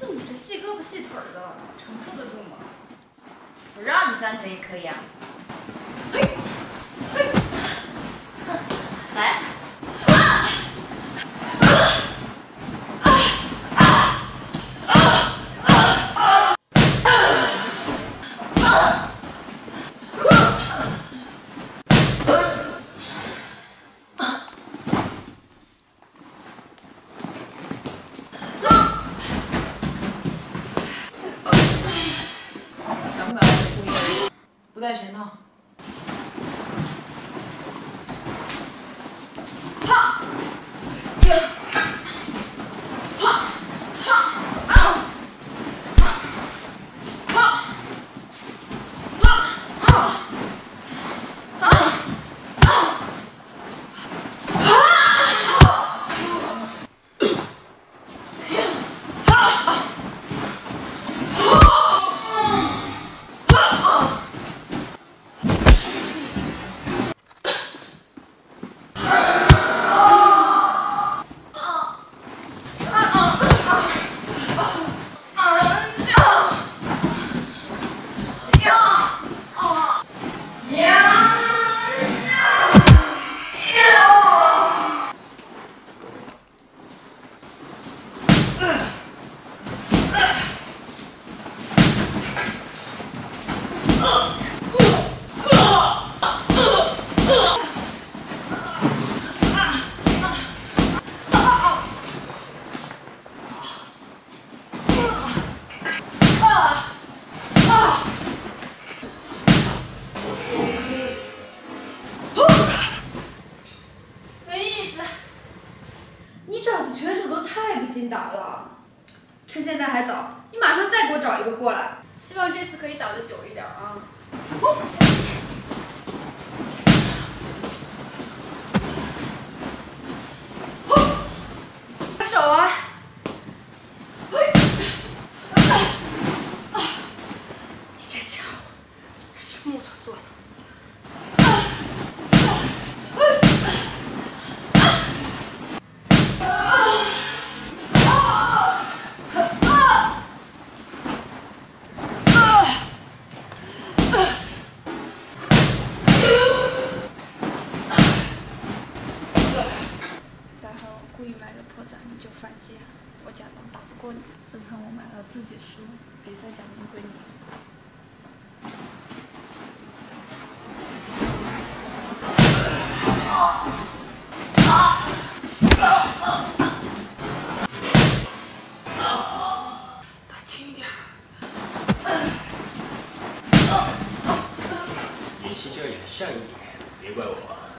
就你这细胳膊细腿的，承受得住吗？我让你三拳也可以啊。全套？没意思。你找的拳手都太不经打了，趁现在还早，你马上再给我找一个过来。希望这次可以打的久一点啊。拍手啊！我自从我买了自己输，比赛奖金归你。啊！啊！啊！打轻点儿。演戏就要演像一点，别怪我。